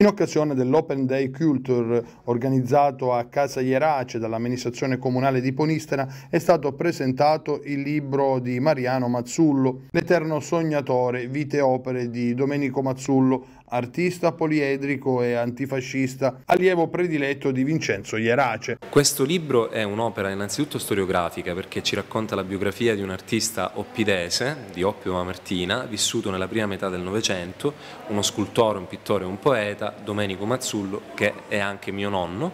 In occasione dell'Open Day Culture organizzato a Casa Ierace dall'amministrazione comunale di Ponistena è stato presentato il libro di Mariano Mazzullo, L'Eterno Sognatore, vite e opere di Domenico Mazzullo, artista poliedrico e antifascista, allievo prediletto di Vincenzo Ierace. Questo libro è un'opera innanzitutto storiografica perché ci racconta la biografia di un artista oppidese, di Oppio Mamertina, vissuto nella prima metà del Novecento, uno scultore, un pittore e un poeta Domenico Mazzullo, che è anche mio nonno,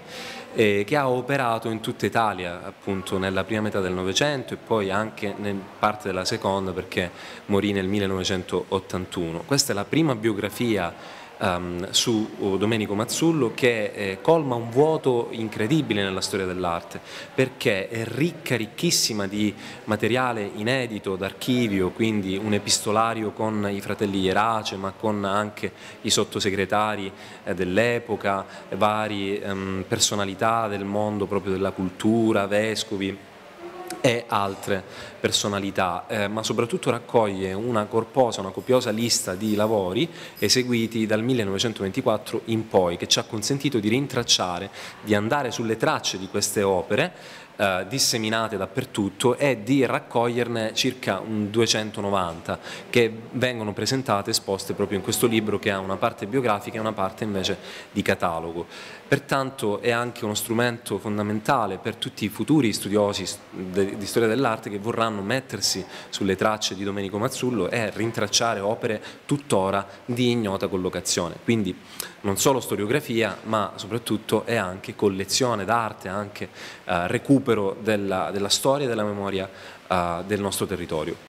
eh, che ha operato in tutta Italia appunto nella prima metà del Novecento e poi anche in parte della seconda perché morì nel 1981. Questa è la prima biografia um, su uh, Domenico Mazzullo che eh, colma un vuoto incredibile nella storia dell'arte perché è ricca, ricchissima di materiale inedito d'archivio, quindi un epistolario con i fratelli Ierace ma con anche i sottosegretari eh, dell'epoca, varie um, personalità del mondo proprio della cultura, vescovi e altre personalità, eh, ma soprattutto raccoglie una corposa, una copiosa lista di lavori eseguiti dal 1924 in poi, che ci ha consentito di rintracciare, di andare sulle tracce di queste opere eh, disseminate dappertutto e di raccoglierne circa 290 che vengono presentate, esposte proprio in questo libro che ha una parte biografica e una parte invece di catalogo. Pertanto è anche uno strumento fondamentale per tutti i futuri studiosi di storia dell'arte che vorranno mettersi sulle tracce di Domenico Mazzullo e rintracciare opere tuttora di ignota collocazione. Quindi non solo storiografia ma soprattutto è anche collezione d'arte, anche eh, recupero della, della, storia e della memoria eh, del nostro territorio.